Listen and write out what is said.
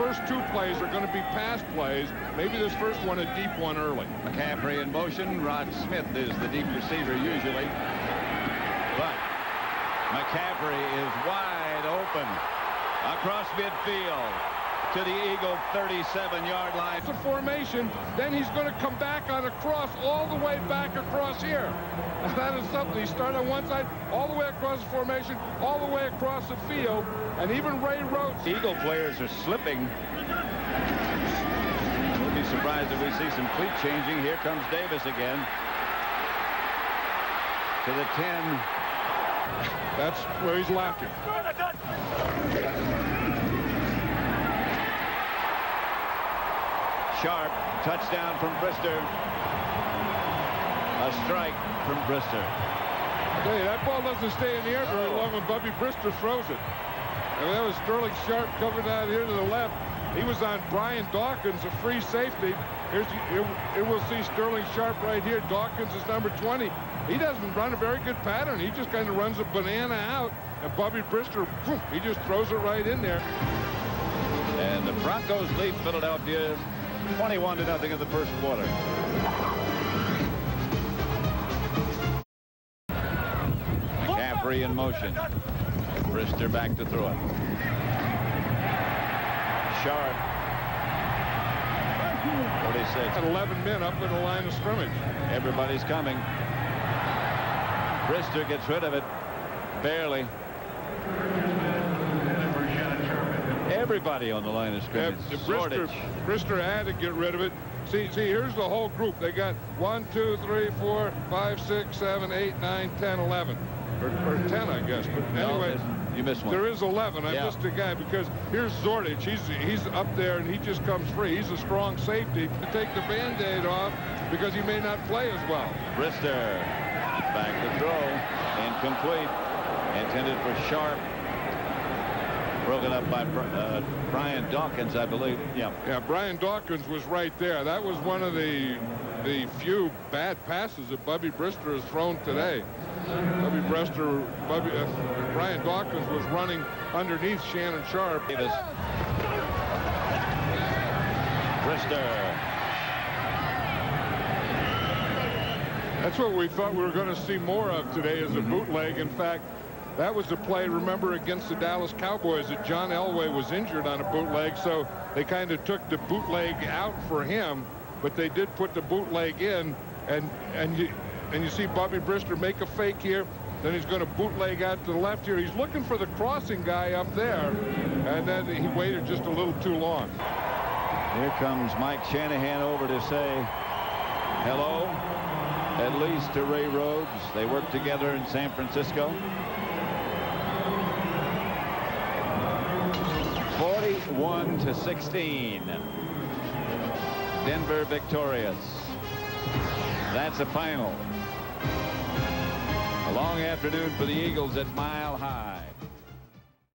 first two plays are going to be pass plays. Maybe this first one a deep one early. McCaffrey in motion. Rod Smith is the deep receiver usually. But McCaffrey is wide open across midfield to the Eagle 37-yard line. It's a formation. Then he's going to come back on a cross all the way back across here. That is something. He started on one side, all the way across the formation, all the way across the field, and even Ray Rhodes. Eagle players are slipping. We'll be surprised if we see some cleat changing. Here comes Davis again. To the 10. That's where he's laughing. Sharpe, touchdown from Brister. A strike from Brister. I tell you, that ball doesn't stay in the air very long when Bubby Brister throws it. And that was Sterling Sharpe coming out here to the left. He was on Brian Dawkins, a free safety. Here's here, here we'll see Sterling Sharpe right here. Dawkins is number 20. He doesn't run a very good pattern. He just kind of runs a banana out. And Bubby Brister, whoop, he just throws it right in there. And the Broncos lead Philadelphia 21 to nothing in the first quarter. McCaffrey in motion. Brister back to throw it. Sharpe. 46. Got 11 men up in the line of scrimmage. Everybody's coming. Brister gets rid of it. Barely. Everybody on the line of scrimmage. Yeah, Brister, Brister had to get rid of it. See, see, here's the whole group. They got 1, 2, 3, 4, 5, 6, 7, 8, 9, 10, 11. Or, or 10, I guess. But anyway, no, you missed one. There is 11. I yeah. missed a guy because here's Zordich. He's he's up there and he just comes free. He's a strong safety to take the Band-Aid off because he may not play as well. Brister back to throw. Incomplete. Intended for Sharpe. Broken up by uh, Brian Dawkins, I believe. Yeah. Yeah, Brian Dawkins was right there. That was one of the the few bad passes that Bubby Brister has thrown today. Bubby Brister, Bubby, uh, Brian Dawkins was running underneath Shannon Sharpe. Davis. Brister. That's what we thought we were going to see more of today as a bootleg. In fact, that was the play, remember, against the Dallas Cowboys that John Elway was injured on a bootleg, so they kind of took the bootleg out for him, but they did put the bootleg in, and and you and you see Bobby Brister make a fake here, then he's going to bootleg out to the left here. He's looking for the crossing guy up there, and then he waited just a little too long. Here comes Mike Shanahan over to say hello, at least to Ray Rhodes. They worked together in San Francisco. 41 to 16. Denver victorious. That's a final. A long afternoon for the Eagles at Mile High.